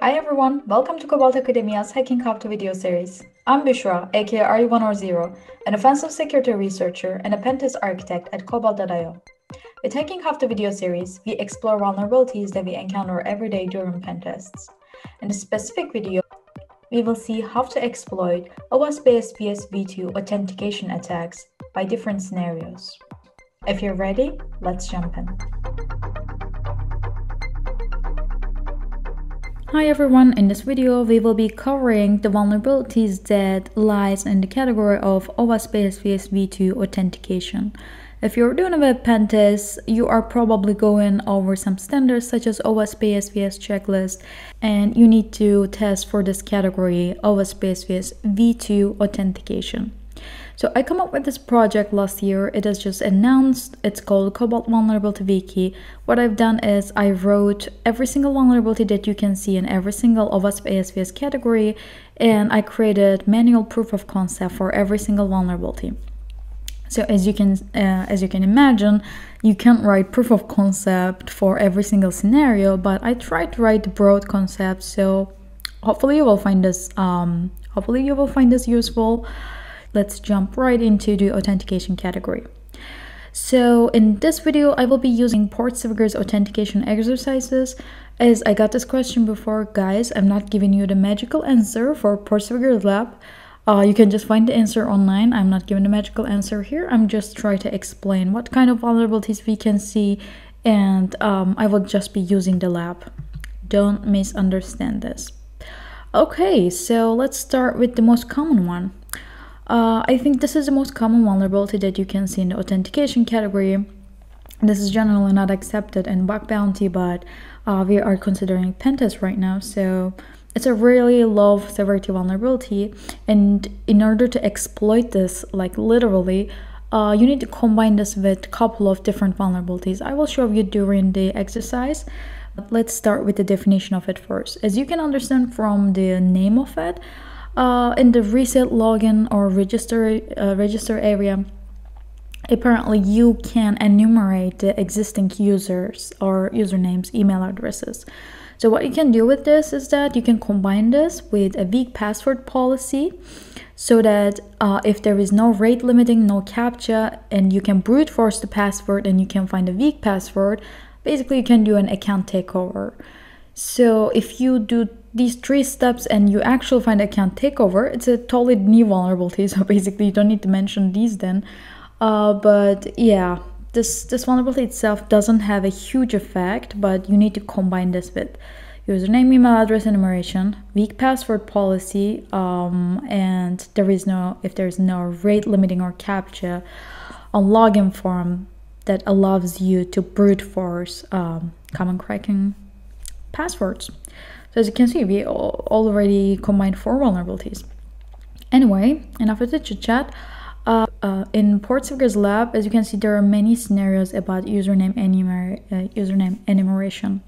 Hi everyone, welcome to Cobalt Academia's Hacking Hafta video series. I'm Bishra, aka RE1R0, an offensive security researcher and a pentest architect at Cobalt.io. With Hacking Hafta video series, we explore vulnerabilities that we encounter every day during pentests. In this specific video, we will see how to exploit OWASP ASPS v2 authentication attacks by different scenarios. If you're ready, let's jump in. Hi everyone, in this video we will be covering the vulnerabilities that lies in the category of OWASP ASPS v2 authentication. If you're doing a web pen test, you are probably going over some standards such as OWASP ASPS checklist and you need to test for this category OWASP ASPS v2 authentication. So I come up with this project last year. It is just announced. It's called Cobalt Vulnerability Wiki. What I've done is I wrote every single vulnerability that you can see in every single OWASP ASPS category, and I created manual proof of concept for every single vulnerability. So as you can uh, as you can imagine, you can't write proof of concept for every single scenario, but I tried to write broad concept. So hopefully you will find this um, hopefully you will find this useful let's jump right into the authentication category. So in this video, I will be using Portswigger's authentication exercises. As I got this question before, guys, I'm not giving you the magical answer for Portswigger's lab. Uh, you can just find the answer online. I'm not giving the magical answer here. I'm just trying to explain what kind of vulnerabilities we can see and um, I will just be using the lab. Don't misunderstand this. Okay, so let's start with the most common one. Uh, I think this is the most common vulnerability that you can see in the authentication category. This is generally not accepted in bug bounty, but uh, we are considering pentest right now, so it's a really low severity vulnerability. And in order to exploit this, like literally, uh, you need to combine this with a couple of different vulnerabilities. I will show you during the exercise. But let's start with the definition of it first. As you can understand from the name of it, uh, in the reset login or register uh, register area apparently you can enumerate the existing users or usernames email addresses. So what you can do with this is that you can combine this with a weak password policy so that uh, if there is no rate limiting no captcha and you can brute force the password and you can find a weak password basically you can do an account takeover. So if you do these three steps and you actually find account takeover, it's a totally new vulnerability. So basically, you don't need to mention these then. Uh, but yeah, this this vulnerability itself doesn't have a huge effect, but you need to combine this with username, email address enumeration, weak password policy, um, and there is no if there's no rate limiting or captcha on login form that allows you to brute force um, common cracking passwords. So as you can see, we already combined four vulnerabilities. Anyway, enough of the chit chat. Uh, uh, in Portswigger's lab, as you can see, there are many scenarios about username, enumer uh, username enumeration.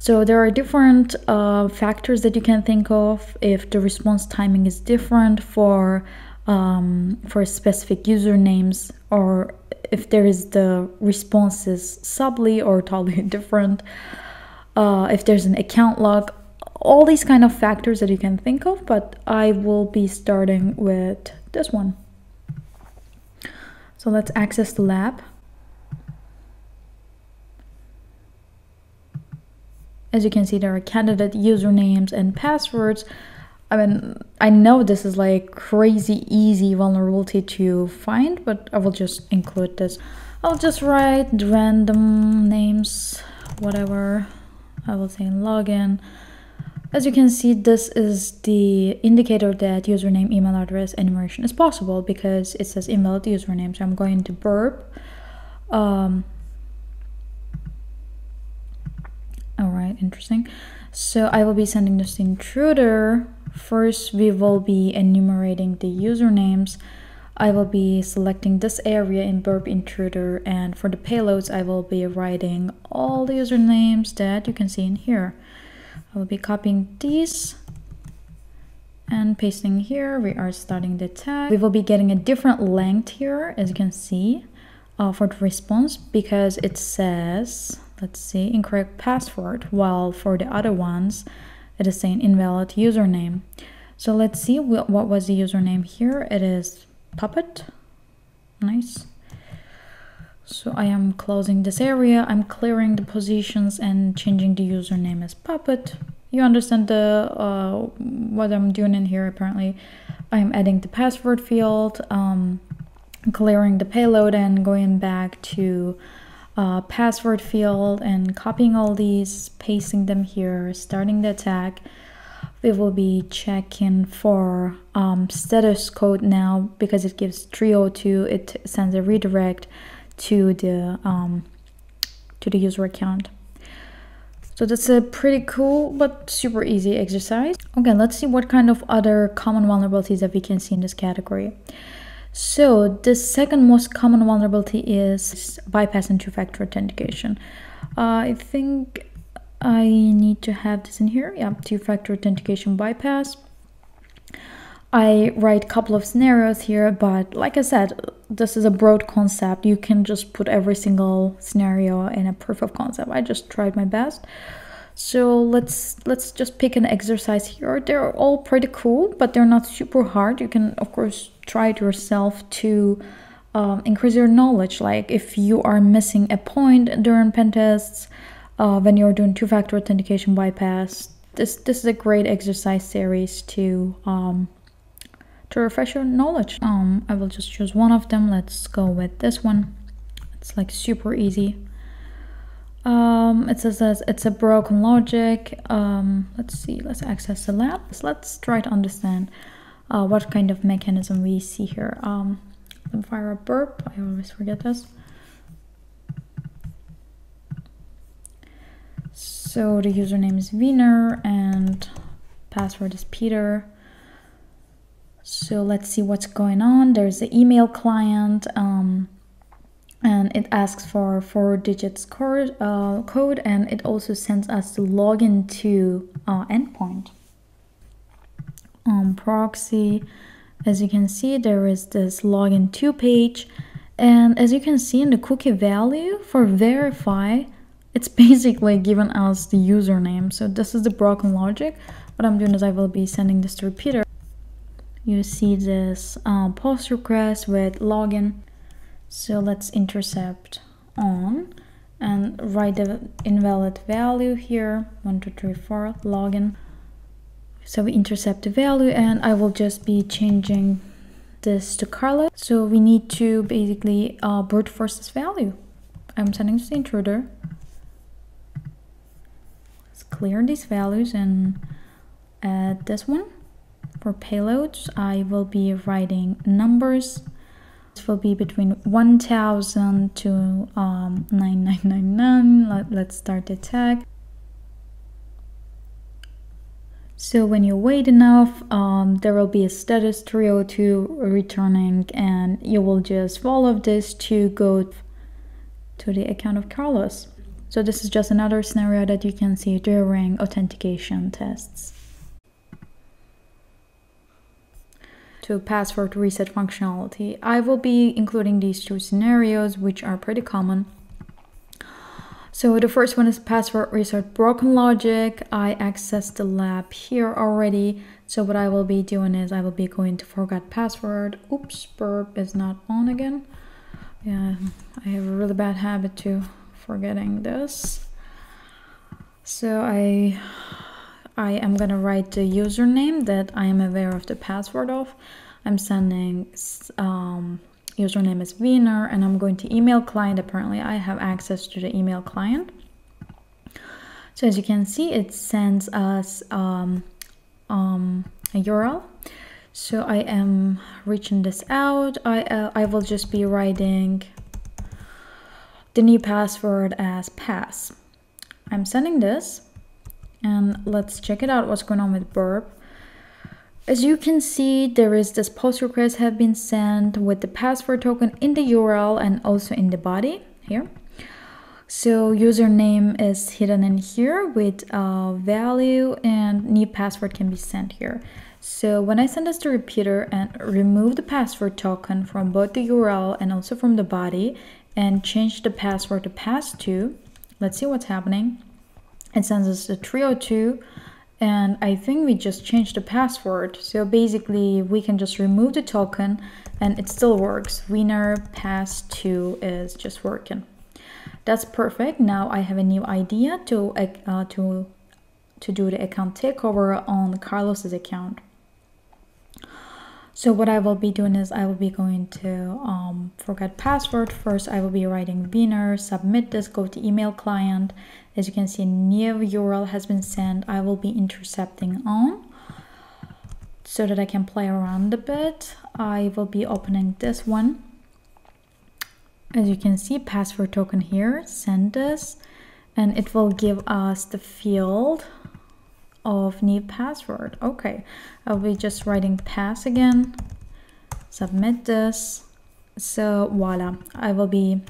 So there are different uh, factors that you can think of if the response timing is different for um, for specific usernames or if there is the responses subtly or totally different. Uh, if there's an account log, all these kind of factors that you can think of, but I will be starting with this one. So let's access the lab. As you can see, there are candidate usernames and passwords. I mean, I know this is like crazy easy vulnerability to find, but I will just include this. I'll just write random names, whatever. I will say login. As you can see, this is the indicator that username, email address, enumeration is possible because it says invalid username. So I'm going to burp. Um, all right, interesting. So I will be sending this intruder. First, we will be enumerating the usernames. I will be selecting this area in burp intruder and for the payloads I will be writing all the usernames that you can see in here. I will be copying these and pasting here. We are starting the tag. We will be getting a different length here, as you can see, uh, for the response because it says, let's see, incorrect password, while for the other ones, it is saying invalid username. So let's see what, what was the username here. It is puppet. Nice. So I am closing this area. I'm clearing the positions and changing the username as puppet. You understand the uh, what I'm doing in here apparently. I'm adding the password field, um, clearing the payload and going back to uh, password field and copying all these, pasting them here, starting the attack. We will be checking for um, status code now because it gives 302. It sends a redirect to the um, to the user account. So that's a pretty cool but super easy exercise. Okay, let's see what kind of other common vulnerabilities that we can see in this category. So the second most common vulnerability is bypassing two-factor authentication. Uh, I think I need to have this in here. Yeah, two-factor authentication bypass. I write a couple of scenarios here, but like I said, this is a broad concept. You can just put every single scenario in a proof of concept. I just tried my best. So let's let's just pick an exercise here. They're all pretty cool, but they're not super hard. You can of course try it yourself to um, increase your knowledge. Like if you are missing a point during pen tests, uh, when you're doing two-factor authentication bypass, this this is a great exercise series to um, to refresh your knowledge. Um, I will just choose one of them. Let's go with this one. It's like super easy. Um, it says it's a broken logic. Um, let's see, let's access the lab. Let's try to understand uh, what kind of mechanism we see here. Um, let fire a burp. I always forget this. So the username is Wiener and password is Peter. So let's see what's going on. There's an email client. Um, and it asks for four digits code, uh, code and it also sends us the login to our endpoint. On proxy, as you can see, there is this login to page. And as you can see in the cookie value for verify, it's basically given us the username. So this is the broken logic. What I'm doing is I will be sending this to repeater. You see this uh, post request with login so let's intercept on and write the invalid value here, one, two, three, four, login. So we intercept the value and I will just be changing this to Carla. So we need to basically uh, brute force this value. I'm sending this intruder. Let's clear these values and add this one. For payloads, I will be writing numbers. Will be between 1000 to um, 9999 Let, let's start the tag. So when you wait enough um, there will be a status 302 returning and you will just follow this to go to the account of Carlos. So this is just another scenario that you can see during authentication tests to password reset functionality. I will be including these two scenarios, which are pretty common. So the first one is password reset broken logic. I accessed the lab here already. So what I will be doing is I will be going to forget password. Oops, burp is not on again. Yeah, I have a really bad habit to forgetting this. So I I am gonna write the username that I am aware of the password of. I'm sending um, username is Wiener and I'm going to email client. Apparently I have access to the email client. So as you can see, it sends us um, um, a URL. So I am reaching this out. I, uh, I will just be writing the new password as pass. I'm sending this and let's check it out what's going on with burp. As you can see there is this post request have been sent with the password token in the url and also in the body here. So username is hidden in here with a value and new password can be sent here. So when I send this to repeater and remove the password token from both the URL and also from the body and change the password to pass to, let's see what's happening. It sends us a 302 and I think we just changed the password. So basically we can just remove the token and it still works. Winner pass 2 is just working. That's perfect. Now I have a new idea to, uh, to, to do the account takeover on Carlos's account. So what I will be doing is I will be going to um, forget password. First, I will be writing winner, submit this, go to email client. As you can see, new URL has been sent. I will be intercepting on so that I can play around a bit. I will be opening this one. As you can see, password token here, send this, and it will give us the field of new password. Okay, I'll be just writing pass again, submit this. So voila, I will be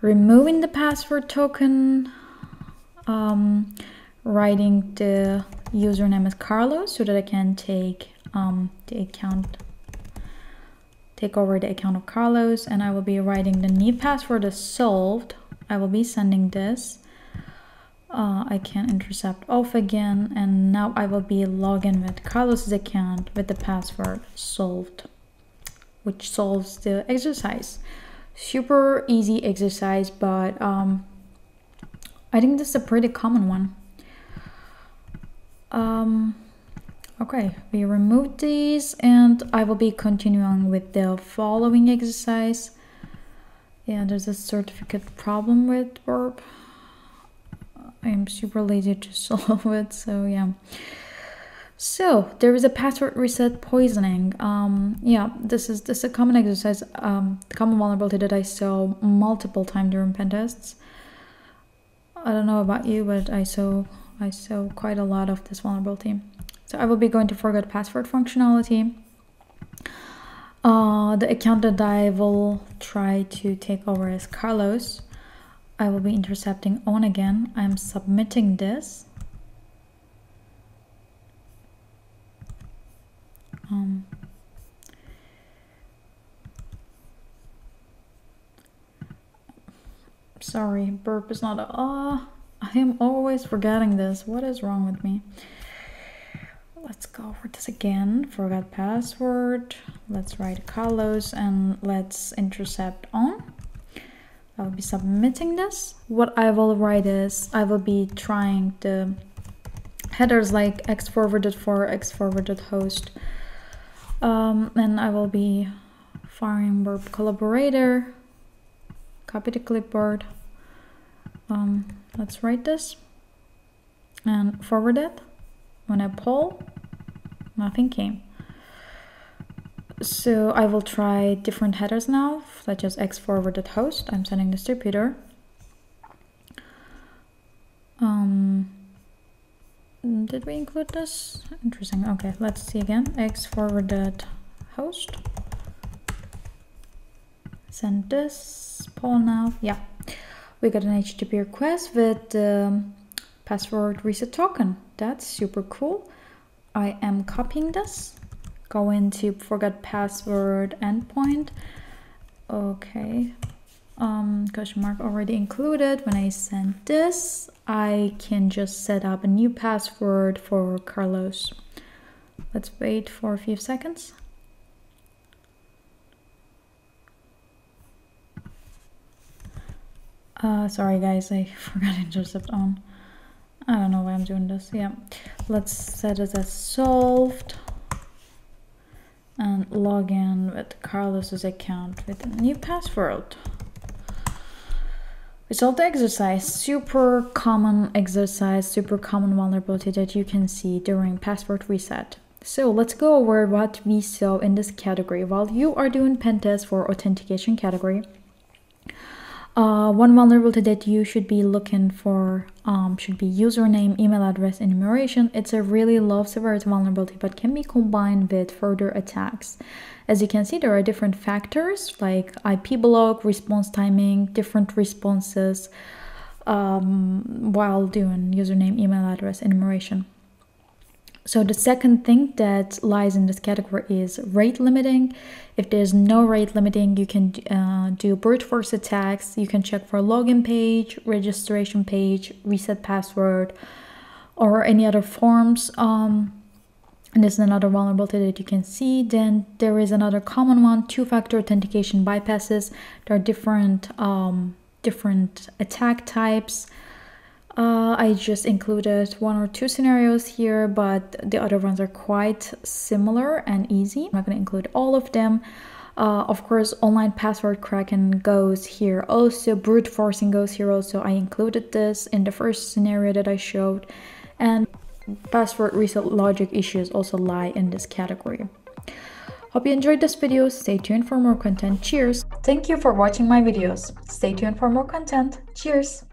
removing the password token, um, writing the username as Carlos so that I can take um, the account, take over the account of Carlos and I will be writing the new password is solved. I will be sending this uh, I can intercept. Off again and now I will be logging with Carlos's account with the password solved which solves the exercise. Super easy exercise but um, I think this is a pretty common one. Um, okay we removed these and I will be continuing with the following exercise. Yeah there's a certificate problem with verb I'm super lazy to solve it, so yeah. So there is a password reset poisoning. Um, yeah, this is this is a common exercise, um, common vulnerability that I saw multiple times during pen tests. I don't know about you, but I saw I saw quite a lot of this vulnerability. So I will be going to forget password functionality. Uh, the account that I will try to take over is Carlos. I will be intercepting on again. I'm submitting this. Um, sorry, burp is not a, ah, I am always forgetting this. What is wrong with me? Let's go over this again. Forgot password. Let's write Carlos and let's intercept on. I will be submitting this. What I will write is I will be trying the headers like x forwarded for x forwarded host. Um, and I will be firing verb collaborator, copy the clipboard. Um, let's write this and forward it. When I pull, nothing came. So I will try different headers now, such as x forwarded host. I'm sending this to Peter. Um, did we include this? Interesting. Okay, let's see again. X forwarded host. Send this. Paul now. Yeah, we got an HTTP request with um, password reset token. That's super cool. I am copying this go into forgot password endpoint. Okay. Um question mark already included when i send this i can just set up a new password for carlos. Let's wait for a few seconds. Uh sorry guys i forgot intercept on. I don't know why i'm doing this. Yeah. Let's set it as solved and log in with Carlos's account with a new password. Result exercise, super common exercise, super common vulnerability that you can see during password reset. So let's go over what we saw in this category. While you are doing pen test for authentication category, uh, one vulnerability that you should be looking for um, should be username, email address enumeration. It's a really low severity vulnerability but can be combined with further attacks. As you can see, there are different factors like IP block, response timing, different responses um, while doing username, email address enumeration. So the second thing that lies in this category is rate limiting. If there's no rate limiting, you can uh, do brute force attacks. You can check for login page, registration page, reset password, or any other forms um, and this is another vulnerability that you can see then there is another common one two-factor authentication bypasses there are different um, different attack types I just included one or two scenarios here, but the other ones are quite similar and easy. I'm not going to include all of them. Uh, of course, online password cracking goes here also, brute forcing goes here also. I included this in the first scenario that I showed, and password reset logic issues also lie in this category. Hope you enjoyed this video. Stay tuned for more content. Cheers! Thank you for watching my videos. Stay tuned for more content. Cheers!